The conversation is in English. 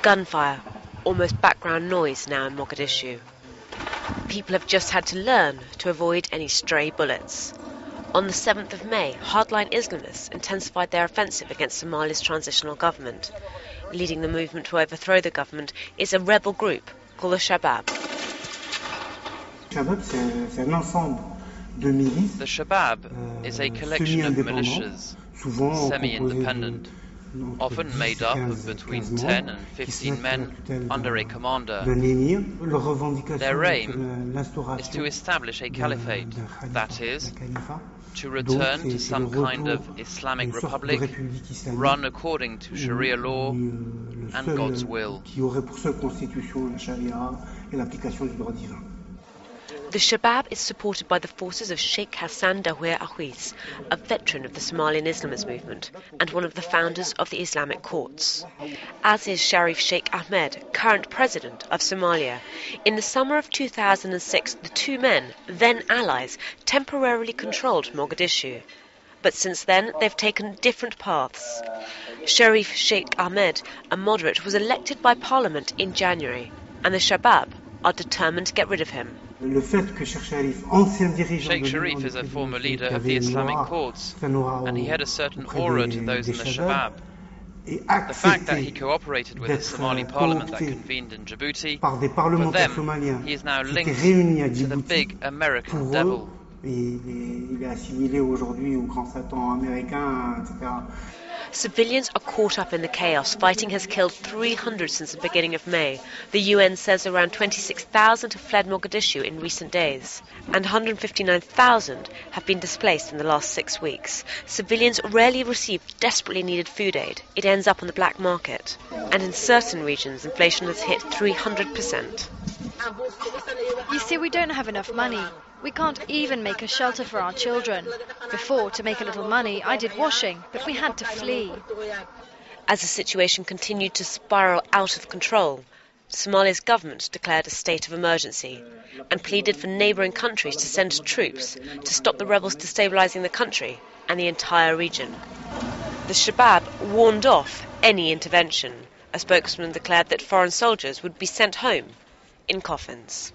Gunfire, almost background noise now in Mogadishu. People have just had to learn to avoid any stray bullets. On the 7th of May, hardline Islamists intensified their offensive against Somalia's transitional government. Leading the movement to overthrow the government is a rebel group called the Shabab. The Shabab is a collection of militias, semi-independent, often made up of between 10 and 15 men under a commander. Their aim is to establish a caliphate, that is, to return to some kind of Islamic republic run according to Sharia law and God's will. The Shabab is supported by the forces of Sheikh Hassan Dahir Awais, a veteran of the Somalian Islamist movement and one of the founders of the Islamic courts, as is Sharif Sheikh Ahmed, current president of Somalia. In the summer of 2006, the two men, then allies, temporarily controlled Mogadishu. But since then, they've taken different paths. Sharif Sheikh Ahmed, a moderate, was elected by parliament in January, and the Shabab are determined to get rid of him. Sheikh Sharif is a former leader of the Islamic courts, and he had a certain aura to those in the Shabab. The fact that he cooperated with the Somali parliament that convened in Djibouti, for them, he is now linked to the big American devil. Civilians are caught up in the chaos. Fighting has killed 300 since the beginning of May. The UN says around 26,000 have fled Mogadishu in recent days, and 159,000 have been displaced in the last six weeks. Civilians rarely receive desperately needed food aid. It ends up on the black market. And in certain regions, inflation has hit 300%. You see, we don't have enough money. We can't even make a shelter for our children. Before, to make a little money, I did washing, but we had to flee. As the situation continued to spiral out of control, Somalia's government declared a state of emergency and pleaded for neighbouring countries to send troops to stop the rebels destabilising the country and the entire region. The Shabab warned off any intervention. A spokesman declared that foreign soldiers would be sent home in coffins.